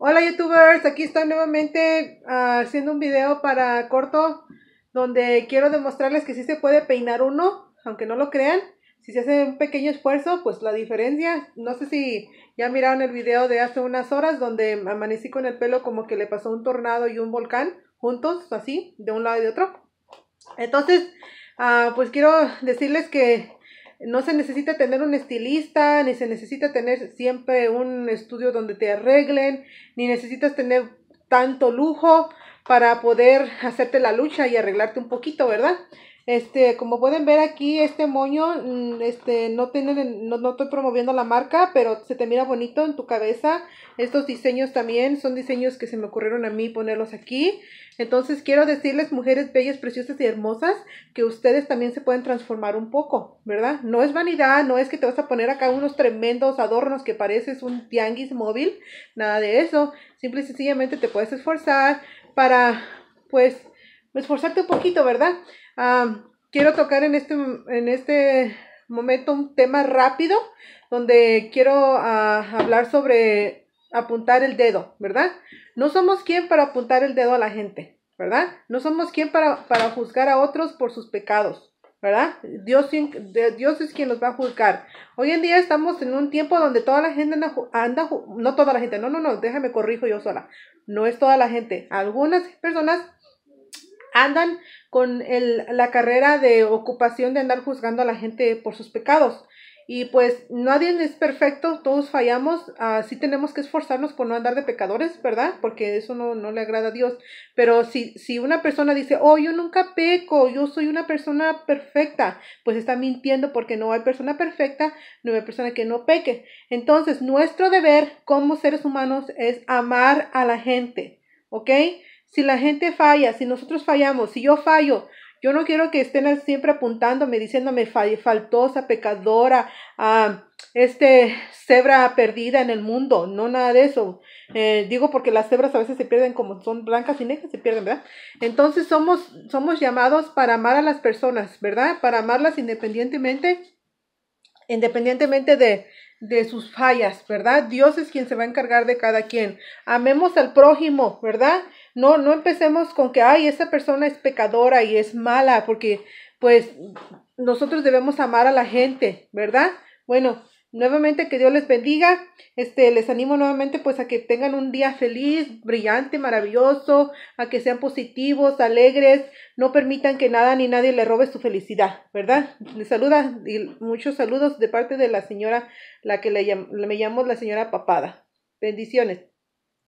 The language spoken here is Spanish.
Hola youtubers, aquí estoy nuevamente ah, haciendo un video para corto donde quiero demostrarles que sí se puede peinar uno, aunque no lo crean. Si se hace un pequeño esfuerzo, pues la diferencia, no sé si ya miraron el video de hace unas horas donde amanecí con el pelo como que le pasó un tornado y un volcán juntos, así, de un lado y de otro. Entonces, ah, pues quiero decirles que no se necesita tener un estilista, ni se necesita tener siempre un estudio donde te arreglen, ni necesitas tener tanto lujo para poder hacerte la lucha y arreglarte un poquito, ¿verdad? Este, como pueden ver aquí, este moño, mm, este, no tiene, no, no estoy promoviendo la marca, pero se te mira bonito en tu cabeza. Estos diseños también son diseños que se me ocurrieron a mí ponerlos aquí. Entonces quiero decirles, mujeres bellas, preciosas y hermosas, que ustedes también se pueden transformar un poco, ¿verdad? No es vanidad, no es que te vas a poner acá unos tremendos adornos que pareces un tianguis móvil, nada de eso. Simple y sencillamente te puedes esforzar para, pues, esforzarte un poquito, ¿verdad? quiero tocar en este, en este momento un tema rápido donde quiero ah, hablar sobre apuntar el dedo, ¿verdad? No somos quien para apuntar el dedo a la gente, ¿verdad? No somos quien para, para juzgar a otros por sus pecados, ¿verdad? Dios, Dios es quien los va a juzgar. Hoy en día estamos en un tiempo donde toda la gente anda, anda, no toda la gente, no, no, no, déjame corrijo yo sola. No es toda la gente. Algunas personas andan con el, la carrera de ocupación de andar juzgando a la gente por sus pecados. Y pues nadie es perfecto, todos fallamos, así tenemos que esforzarnos por no andar de pecadores, ¿verdad? Porque eso no, no le agrada a Dios. Pero si, si una persona dice, oh, yo nunca peco, yo soy una persona perfecta, pues está mintiendo porque no hay persona perfecta, no hay persona que no peque. Entonces, nuestro deber como seres humanos es amar a la gente, ¿ok? Si la gente falla, si nosotros fallamos, si yo fallo, yo no quiero que estén siempre apuntándome, diciéndome faltosa, pecadora, ah, este cebra perdida en el mundo. No, nada de eso. Eh, digo porque las cebras a veces se pierden como son blancas y negras, se pierden, ¿verdad? Entonces somos, somos llamados para amar a las personas, ¿verdad? Para amarlas independientemente, independientemente de, de sus fallas, ¿verdad? Dios es quien se va a encargar de cada quien. Amemos al prójimo, ¿verdad? No, no empecemos con que, ay, esa persona es pecadora y es mala, porque pues nosotros debemos amar a la gente, ¿verdad? Bueno, Nuevamente que Dios les bendiga. Este, les animo nuevamente pues a que tengan un día feliz, brillante, maravilloso, a que sean positivos, alegres, no permitan que nada ni nadie le robe su felicidad, ¿verdad? Les saluda y muchos saludos de parte de la señora, la que le, me llamo la señora Papada. Bendiciones.